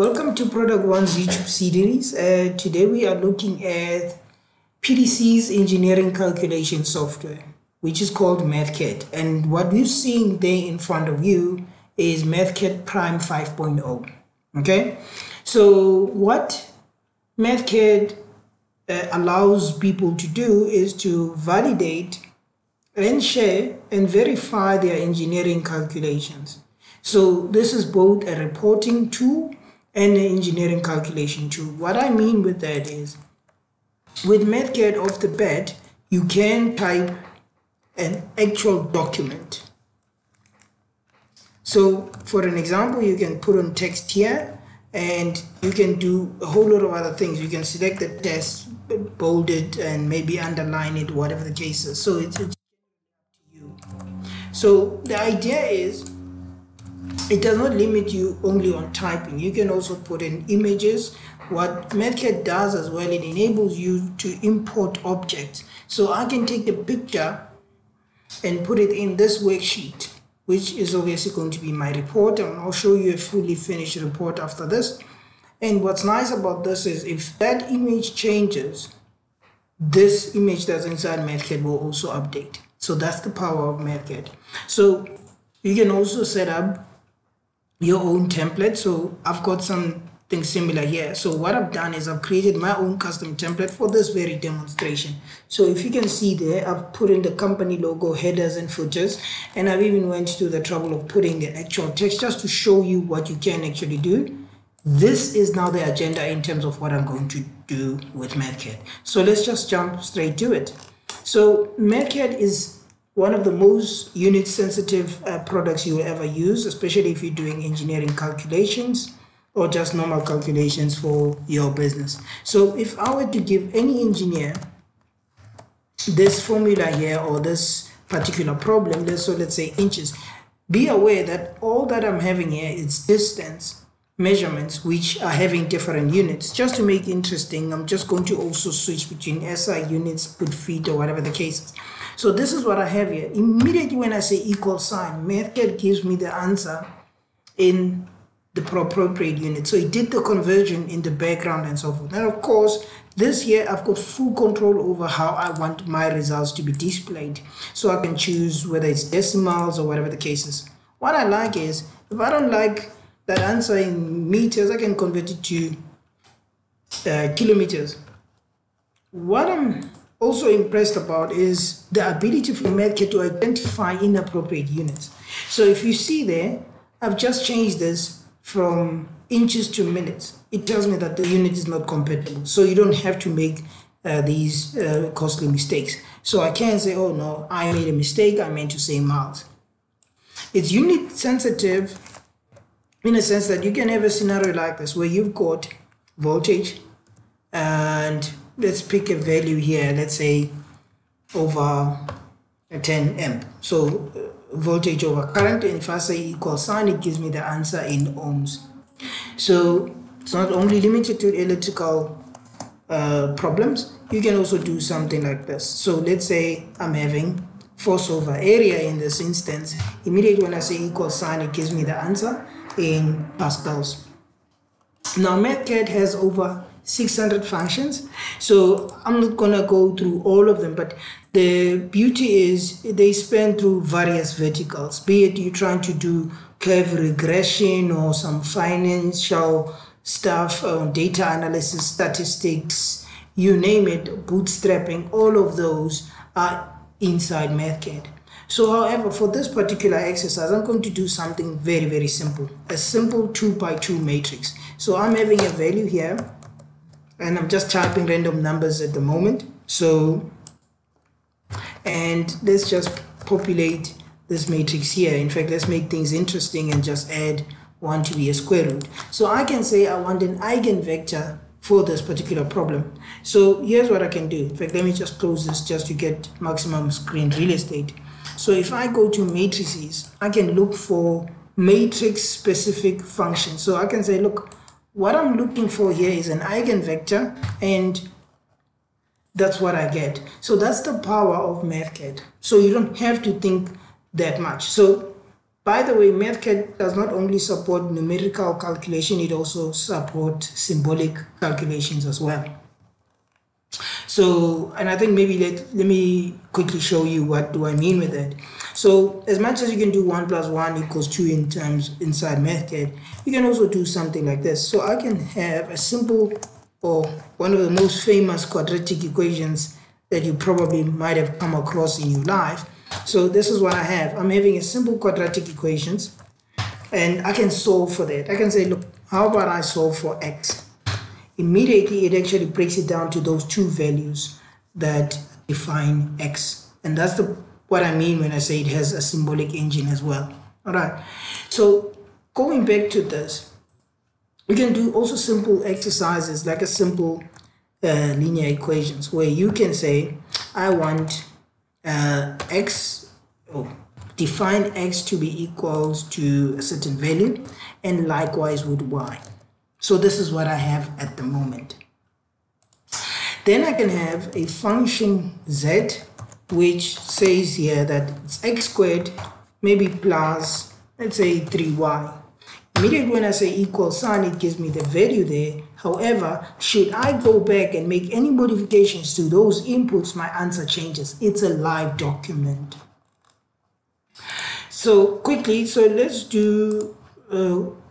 Welcome to productONE's YouTube series. Uh, today we are looking at PTC's engineering calculation software, which is called MathCAD. And what we're seeing there in front of you is MathCAD Prime 5.0. Okay, so what MathCAD uh, allows people to do is to validate and share and verify their engineering calculations. So this is both a reporting tool and an engineering calculation tool. What I mean with that is, with MathCAD off the bat, you can type an actual document. So for an example, you can put on text here and you can do a whole lot of other things. You can select the text, bold it, and maybe underline it, whatever the case is. So it's, it's you. So the idea is it does not limit you only on typing. You can also put in images. What MathCAD does as well, it enables you to import objects. So I can take the picture and put it in this worksheet, which is obviously going to be my report. And I'll show you a fully finished report after this. And what's nice about this is if that image changes, this image that's inside MathCAD will also update. So that's the power of MathCAD. So you can also set up your own template. So I've got something similar here. So what I've done is I've created my own custom template for this very demonstration. So if you can see there, I've put in the company logo, headers and footers, and I've even went to the trouble of putting the actual text just to show you what you can actually do. This is now the agenda in terms of what I'm going to do with MathCAD. So let's just jump straight to it. So MathCAD is one of the most unit sensitive uh, products you will ever use, especially if you're doing engineering calculations or just normal calculations for your business. So if I were to give any engineer this formula here or this particular problem, let's, so let's say inches, be aware that all that I'm having here is distance measurements which are having different units. Just to make interesting, I'm just going to also switch between SI units, foot feet or whatever the case is. So this is what I have here. Immediately when I say equal sign, MathCAD gives me the answer in the appropriate unit. So it did the conversion in the background and so forth. And of course, this here, I've got full control over how I want my results to be displayed. So I can choose whether it's decimals or whatever the case is. What I like is, if I don't like that answer in meters, I can convert it to uh, kilometers. What I'm also impressed about is the ability for MathCAD to identify inappropriate units. So if you see there, I've just changed this from inches to minutes. It tells me that the unit is not compatible. So you don't have to make uh, these uh, costly mistakes. So I can say, oh no, I made a mistake. I meant to say miles. It's unit sensitive in a sense that you can have a scenario like this where you've got voltage and let's pick a value here, let's say over 10 amp. So uh, voltage over current, and if I say equal sign, it gives me the answer in ohms. So it's not only limited to electrical uh, problems, you can also do something like this. So let's say I'm having force over area in this instance. Immediately when I say equal sign, it gives me the answer in pascals. Now MathCAD has over 600 functions. So I'm not gonna go through all of them, but the beauty is they span through various verticals, be it you're trying to do curve regression or some financial stuff, uh, data analysis, statistics, you name it, bootstrapping, all of those are inside MathCAD. So however, for this particular exercise, I'm going to do something very, very simple, a simple two by two matrix. So I'm having a value here and I'm just typing random numbers at the moment. So, and let's just populate this matrix here. In fact, let's make things interesting and just add 1 to be a square root. So I can say I want an eigenvector for this particular problem. So here's what I can do. In fact, let me just close this just to get maximum screen real estate. So if I go to matrices, I can look for matrix specific functions. So I can say, look, what I'm looking for here is an eigenvector and that's what I get. So that's the power of MathCAD. So you don't have to think that much. So by the way, MathCAD does not only support numerical calculation, it also supports symbolic calculations as well. So, and I think maybe let, let me quickly show you what do I mean with that. So, as much as you can do 1 plus 1 equals 2 in terms inside MathCAD, you can also do something like this. So, I can have a simple or one of the most famous quadratic equations that you probably might have come across in your life. So, this is what I have. I'm having a simple quadratic equations and I can solve for that. I can say, look, how about I solve for x? immediately it actually breaks it down to those two values that define x. And that's the what I mean when I say it has a symbolic engine as well. All right. So going back to this, we can do also simple exercises like a simple uh, linear equations where you can say, I want uh, x, oh, define x to be equals to a certain value and likewise with y. So this is what I have at the moment. Then I can have a function z which says here that it's x squared maybe plus let's say 3y. Immediately when I say equal sign it gives me the value there. However, should I go back and make any modifications to those inputs my answer changes. It's a live document. So quickly, so let's do uh,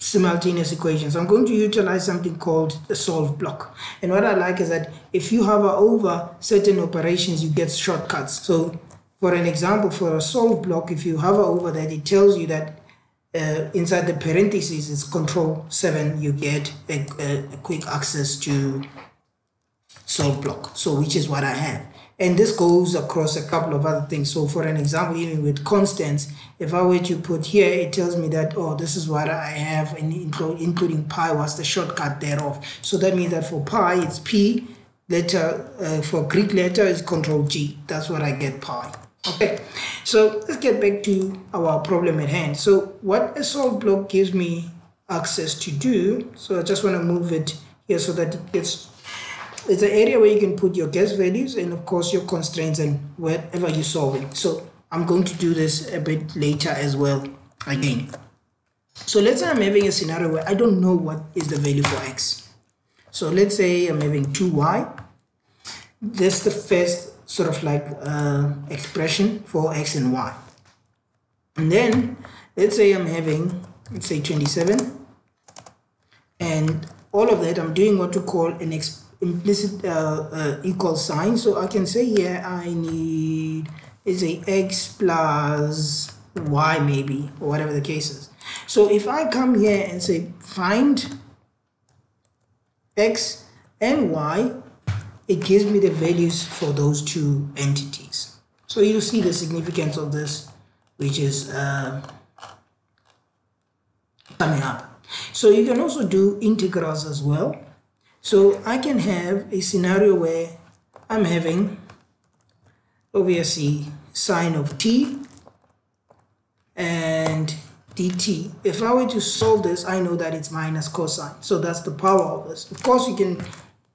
simultaneous equations. I'm going to utilize something called the solve block. And what I like is that if you hover over certain operations, you get shortcuts. So for an example, for a solve block, if you hover over that, it tells you that uh, inside the parentheses is control 7, you get a, a, a quick access to solve block. So which is what I have. And this goes across a couple of other things. So for an example, even with constants, if I were to put here, it tells me that, oh, this is what I have, and including pi was the shortcut thereof. So that means that for pi, it's p, letter, uh, for Greek letter is control G. That's what I get pi. Okay, so let's get back to our problem at hand. So what a solve block gives me access to do, so I just want to move it here so that it gets it's an area where you can put your guess values and of course your constraints and whatever you're solving. So I'm going to do this a bit later as well again. So let's say I'm having a scenario where I don't know what is the value for x. So let's say I'm having 2y. That's the first sort of like uh, expression for x and y. And then let's say I'm having, let's say 27. And all of that, I'm doing what to call an expression implicit uh, uh, equal sign. So I can say here I need is a x plus y maybe or whatever the case is. So if I come here and say find x and y, it gives me the values for those two entities. So you see the significance of this, which is uh, coming up. So you can also do integrals as well. So I can have a scenario where I'm having obviously sine of t and dt. If I were to solve this, I know that it's minus cosine. So that's the power of this. Of course, you can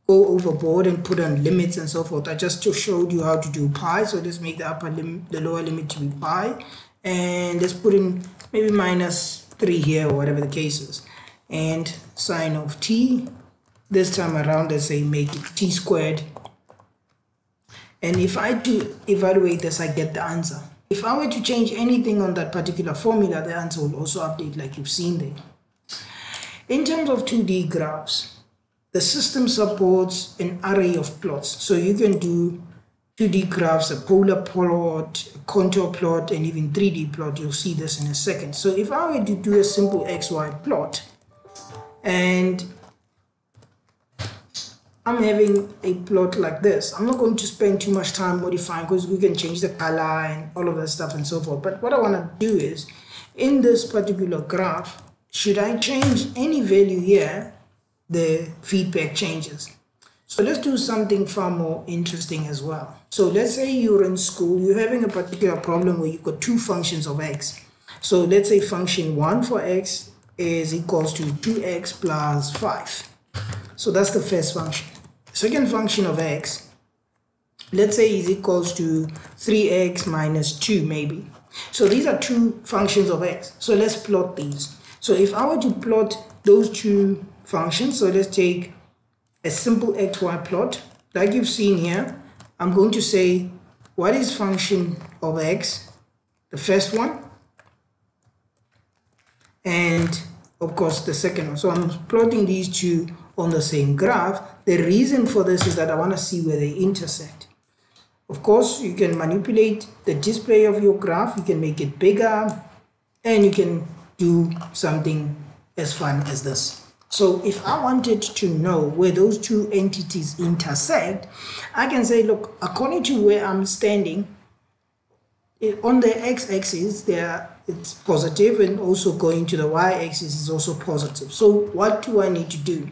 go overboard and put on limits and so forth. I just showed you how to do pi. So let's make the upper limit, the lower limit to be pi. And let's put in maybe minus 3 here or whatever the case is. And sine of t this time around let's say make it t squared and if I do evaluate this I get the answer if I were to change anything on that particular formula the answer will also update like you've seen there in terms of 2D graphs the system supports an array of plots so you can do 2D graphs, a polar plot, a contour plot, and even 3D plot. You'll see this in a second. So if I were to do a simple XY plot, and I'm having a plot like this. I'm not going to spend too much time modifying because we can change the color and all of that stuff and so forth. But what I want to do is, in this particular graph, should I change any value here, the feedback changes. So let's do something far more interesting as well. So let's say you're in school, you're having a particular problem where you've got two functions of x. So let's say function 1 for x is equals to 2x plus 5. So that's the first function second function of x, let's say is equals to 3x minus 2 maybe. So these are two functions of x. So let's plot these. So if I were to plot those two functions, so let's take a simple xy plot, like you've seen here, I'm going to say what is function of x, the first one, and of course the second one. So I'm plotting these two on the same graph. The reason for this is that I want to see where they intersect. Of course, you can manipulate the display of your graph, you can make it bigger, and you can do something as fun as this. So if I wanted to know where those two entities intersect, I can say, look, according to where I'm standing, eh, on the x-axis, there it's positive, and also going to the y-axis is also positive. So what do I need to do?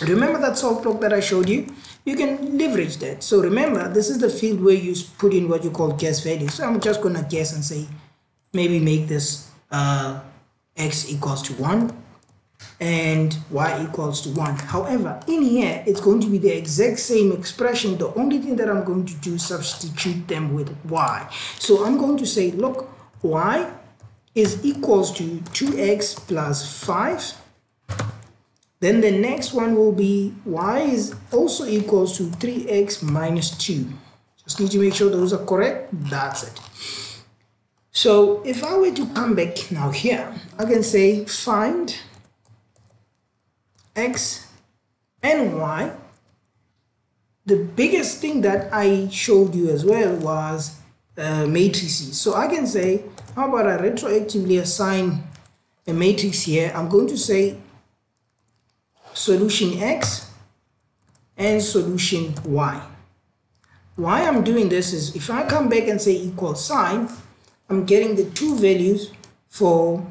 Remember that solve block that I showed you? You can leverage that. So remember, this is the field where you put in what you call guess value. So I'm just going to guess and say, maybe make this uh, x equals to 1 and y equals to 1. However, in here, it's going to be the exact same expression. The only thing that I'm going to do is substitute them with y. So I'm going to say, look, y is equals to 2x plus 5 then the next one will be y is also equals to 3x minus 2. Just need to make sure those are correct. That's it. So if I were to come back now here, I can say find x and y. The biggest thing that I showed you as well was uh, matrices. So I can say, how about I retroactively assign a matrix here? I'm going to say solution x and solution y. Why I'm doing this is if I come back and say equal sign, I'm getting the two values for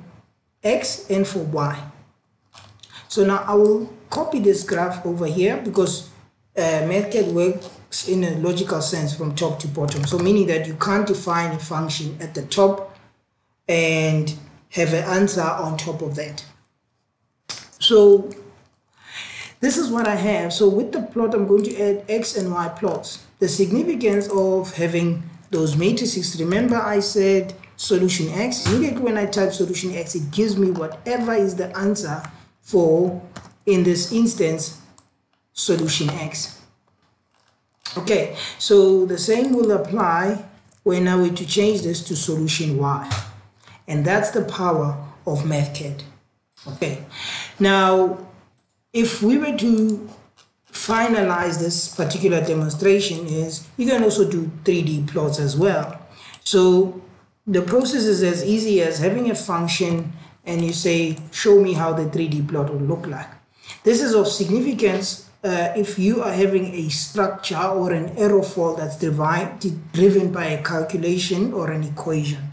x and for y. So now I will copy this graph over here because uh, Mathcad works in a logical sense from top to bottom. So meaning that you can't define a function at the top and have an answer on top of that. So this is what I have. So with the plot, I'm going to add x and y plots. The significance of having those matrices, remember I said solution x. Immediately when I type solution x, it gives me whatever is the answer for, in this instance, solution x. Okay, so the same will apply when I were to change this to solution y. And that's the power of MathCAD. Okay, now if we were to finalize this particular demonstration is you can also do 3D plots as well. So the process is as easy as having a function and you say, show me how the 3D plot will look like. This is of significance uh, if you are having a structure or an aerofoil that's driven by a calculation or an equation.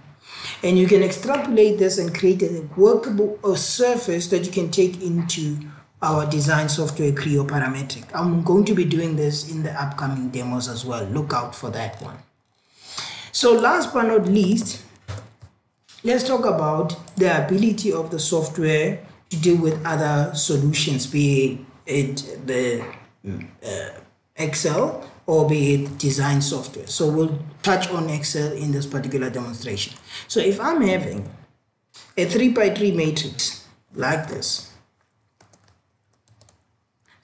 And you can extrapolate this and create a workable a surface that you can take into our design software Creo Parametric. I'm going to be doing this in the upcoming demos as well. Look out for that one. So last but not least, let's talk about the ability of the software to deal with other solutions, be it the uh, Excel or be it design software. So we'll touch on Excel in this particular demonstration. So if I'm having a 3 by 3 matrix like this,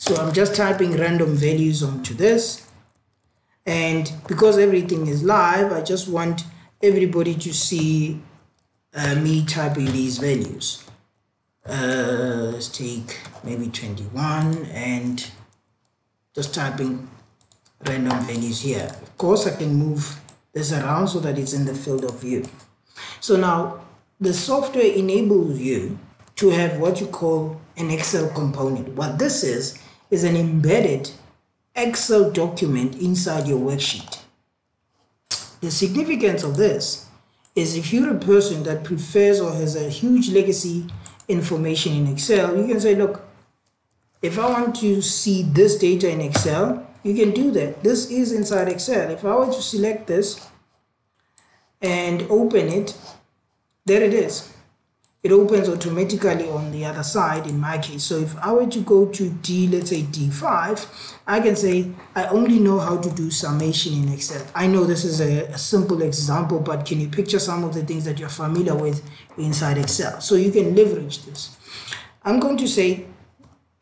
so I'm just typing random values onto this. And because everything is live, I just want everybody to see uh, me typing these values. Uh, let's take maybe 21 and just typing random values here. Of course, I can move this around so that it's in the field of view. So now the software enables you to have what you call an Excel component. What this is, is an embedded Excel document inside your worksheet. The significance of this is if you're a person that prefers or has a huge legacy information in Excel, you can say, look, if I want to see this data in Excel, you can do that. This is inside Excel. If I were to select this and open it, there it is. It opens automatically on the other side in my case. So if I were to go to D, let's say D5, I can say I only know how to do summation in Excel. I know this is a, a simple example, but can you picture some of the things that you're familiar with inside Excel? So you can leverage this. I'm going to say,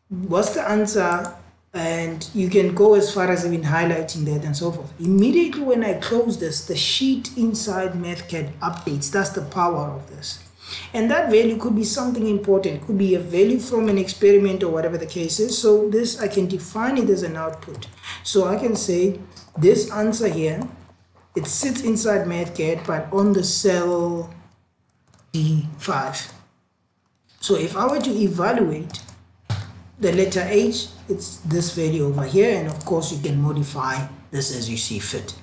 what's the answer? And you can go as far as even highlighting that and so forth. Immediately when I close this, the sheet inside MathCAD updates. That's the power of this. And that value could be something important, could be a value from an experiment or whatever the case is. So this, I can define it as an output. So I can say this answer here, it sits inside MathCAD, but on the cell D5. So if I were to evaluate the letter H, it's this value over here. And of course, you can modify this as you see fit.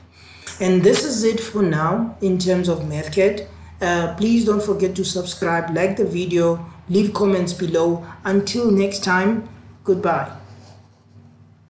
And this is it for now in terms of MathCAD. Uh, please don't forget to subscribe, like the video, leave comments below. Until next time, goodbye.